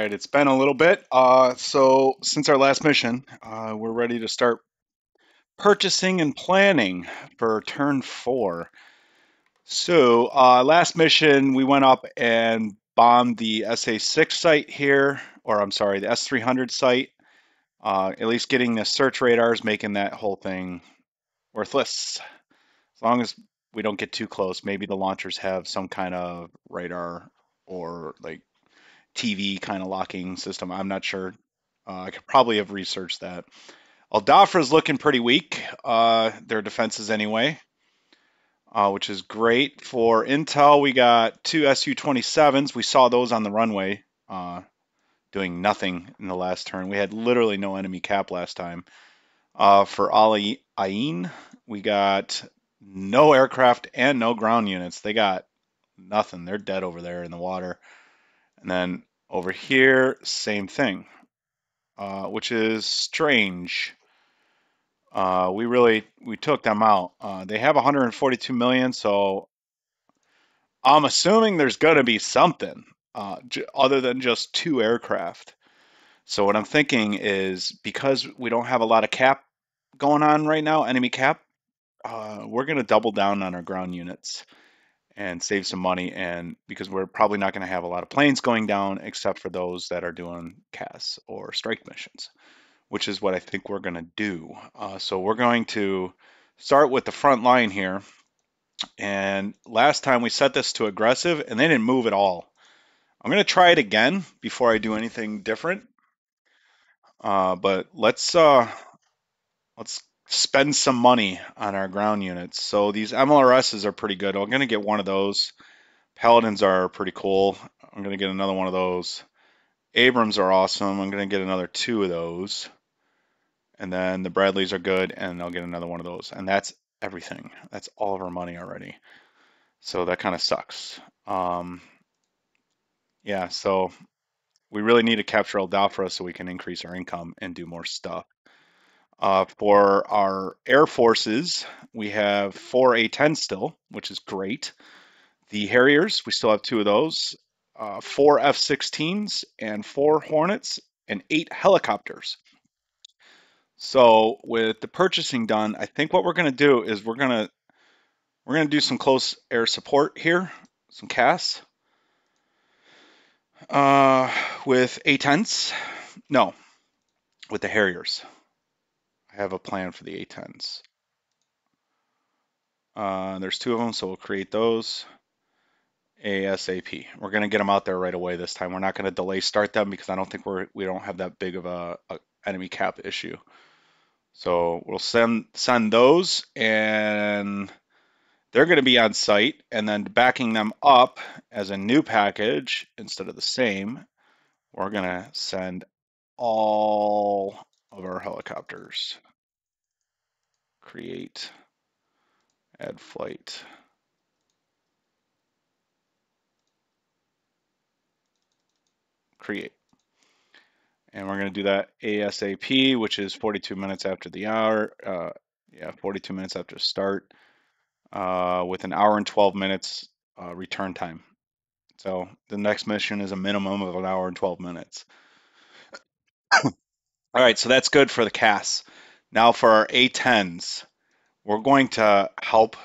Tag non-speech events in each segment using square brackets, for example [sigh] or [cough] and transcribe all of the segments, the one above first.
right, it's been a little bit. Uh, so since our last mission, uh, we're ready to start purchasing and planning for turn four. So uh, last mission, we went up and bombed the SA6 site here, or I'm sorry, the S300 site. Uh, at least getting the search radars, making that whole thing worthless. As long as we don't get too close, maybe the launchers have some kind of radar or like TV kind of locking system. I'm not sure. Uh, I could probably have researched that. Al-Dhafra's looking pretty weak, uh, their defenses anyway, uh, which is great. For Intel, we got two Su-27s. We saw those on the runway uh, doing nothing in the last turn. We had literally no enemy cap last time. Uh, for Al Ain, we got no aircraft and no ground units. They got nothing. They're dead over there in the water. And then over here, same thing, uh, which is strange. Uh, we really we took them out. Uh, they have 142 million, so I'm assuming there's going to be something uh, other than just two aircraft. So what I'm thinking is because we don't have a lot of cap going on right now, enemy cap, uh, we're going to double down on our ground units and save some money and because we're probably not going to have a lot of planes going down except for those that are doing CAS or strike missions, which is what I think we're going to do. Uh, so we're going to start with the front line here. And last time we set this to aggressive and they didn't move at all. I'm going to try it again before I do anything different. Uh, but let's uh, let's spend some money on our ground units. So these MLRSs are pretty good. I'm going to get one of those. Paladins are pretty cool. I'm going to get another one of those. Abrams are awesome. I'm going to get another two of those. And then the Bradleys are good, and I'll get another one of those. And that's everything. That's all of our money already. So that kind of sucks. Um, yeah, so we really need to capture Al-Dhafra so we can increase our income and do more stuff. Uh, for our air forces, we have four A-10 still, which is great. The Harriers, we still have two of those. Uh, four F-16s and four Hornets and eight helicopters. So with the purchasing done, I think what we're going to do is we're going to we're going to do some close air support here, some CAS. Uh, with A-10s, no, with the Harriers. I have a plan for the A10s. Uh, there's two of them, so we'll create those ASAP. We're going to get them out there right away this time. We're not going to delay start them because I don't think we're we don't have that big of a, a enemy cap issue. So we'll send send those and they're going to be on site and then backing them up as a new package instead of the same, we're going to send all of our helicopters. Create, add flight. Create. And we're going to do that ASAP, which is 42 minutes after the hour. Uh, yeah, 42 minutes after start uh, with an hour and 12 minutes uh, return time. So the next mission is a minimum of an hour and 12 minutes. All right, so that's good for the CAS. Now for our A10s, we're going to help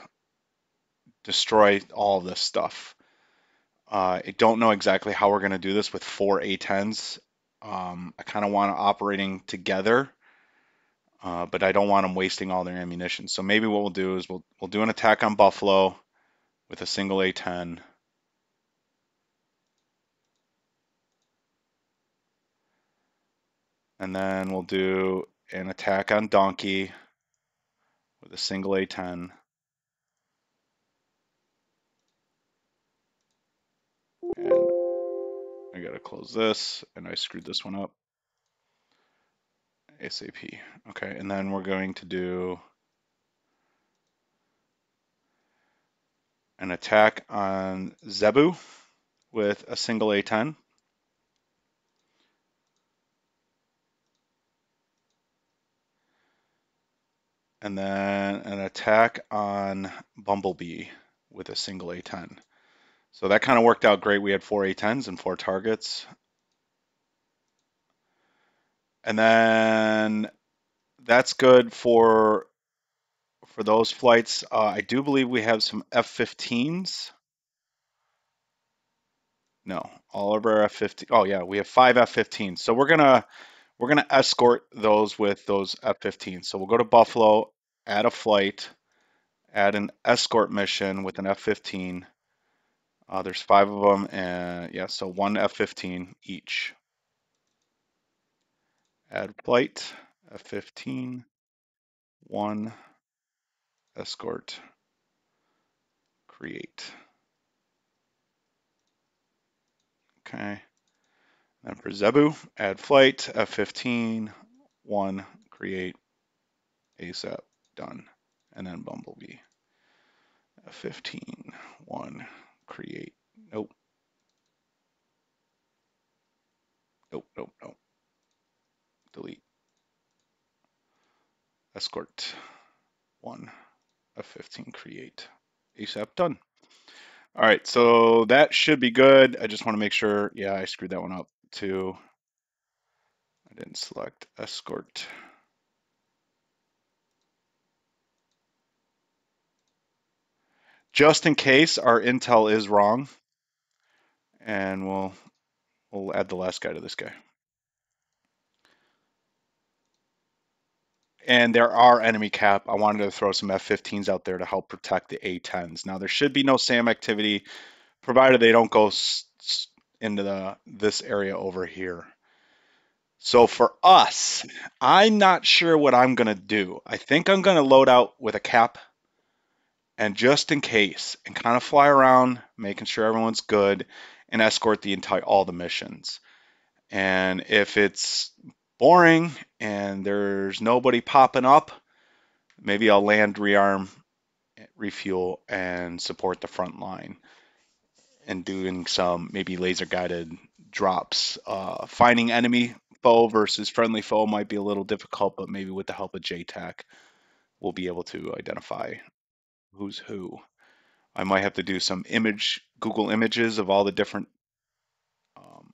destroy all this stuff. Uh, I don't know exactly how we're going to do this with four A10s. Um, I kind of want them operating together, uh, but I don't want them wasting all their ammunition. So maybe what we'll do is we'll, we'll do an attack on Buffalo with a single A10. And then we'll do an attack on Donkey with a single A10. And I gotta close this, and I screwed this one up. SAP. Okay, and then we're going to do an attack on Zebu with a single A10. And then an attack on Bumblebee with a single A10. So that kind of worked out great. We had four A10s and four targets. And then that's good for for those flights. Uh, I do believe we have some F-15s. No, all of our F-15. Oh yeah, we have five F-15s. So we're gonna we're gonna escort those with those F-15s. So we'll go to Buffalo, add a flight, add an escort mission with an F-15. Uh, there's five of them, and yeah, so one F-15 each. Add flight, F-15, one escort, create. Okay. Then for Zebu, add flight, F15, one, create, ASAP, done. And then Bumblebee, F15, one, create, nope. Nope, nope, nope. Delete. Escort, one, F15, create, ASAP, done. All right, so that should be good. I just want to make sure, yeah, I screwed that one up too. I didn't select escort. Just in case our intel is wrong, and we'll we'll add the last guy to this guy. And there are enemy cap. I wanted to throw some F-15s out there to help protect the A-10s. Now there should be no SAM activity, provided they don't go into the this area over here. So for us, I'm not sure what I'm going to do. I think I'm going to load out with a cap and just in case and kind of fly around making sure everyone's good and escort the entire all the missions. And if it's boring and there's nobody popping up, maybe I'll land, rearm, refuel, and support the front line and doing some maybe laser guided drops. Uh, finding enemy foe versus friendly foe might be a little difficult, but maybe with the help of JTAC, we'll be able to identify who's who. I might have to do some image, Google images of all the different um,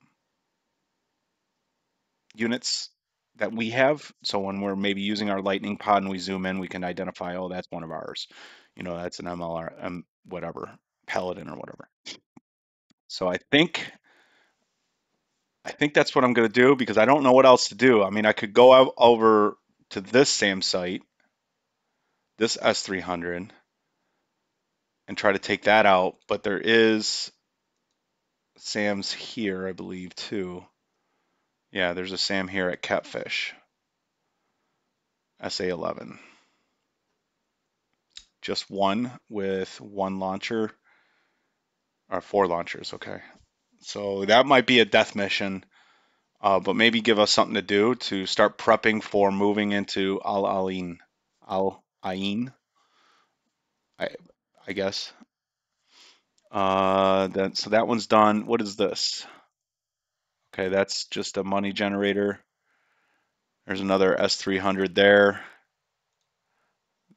units that we have. So when we're maybe using our Litening pod and we zoom in, we can identify, oh, that's one of ours. You know, that's an MLR, um, whatever, Paladin or whatever. So I think I think that's what I'm going to do because I don't know what else to do. I mean, I could go over to this SAM site, this S300, and try to take that out, but there is SAMs here, I believe, too. Yeah, there's a SAM here at Catfish. SA11. Just one with one launcher, or four launchers, okay. So that might be a death mission, uh, but maybe give us something to do to start prepping for moving into Al Ain. Al Ain, I guess. Uh, so that one's done. What is this? Okay, that's just a money generator. There's another S300 there.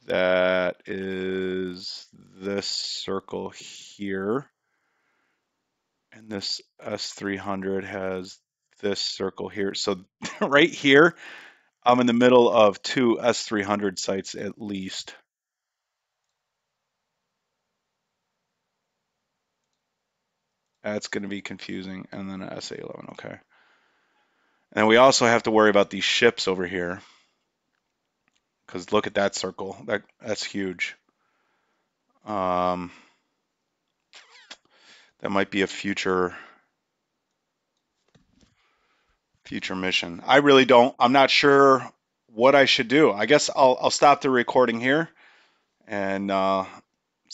That is this circle here. And this S300 has this circle here. So [laughs] right here, I'm in the middle of two S300 sites at least. That's going to be confusing. And then an SA11, okay. And we also have to worry about these ships over here. Because look at that circle. That That's huge. Um, that might be a future future mission. I really don't. I'm not sure what I should do. I guess I'll, I'll stop the recording here and uh,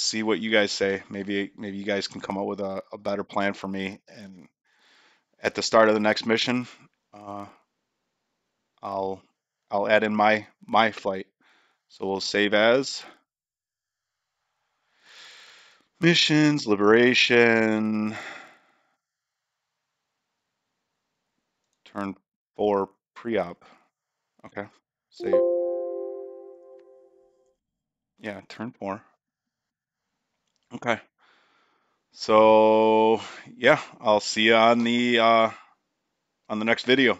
see what you guys say. Maybe maybe you guys can come up with a, a better plan for me. And at the start of the next mission, uh, I'll I'll add in my my flight. So we'll save as missions, liberation, turn four pre-op. Okay, save. Yeah, turn four. Okay. So yeah, I'll see you on the uh, on the next video.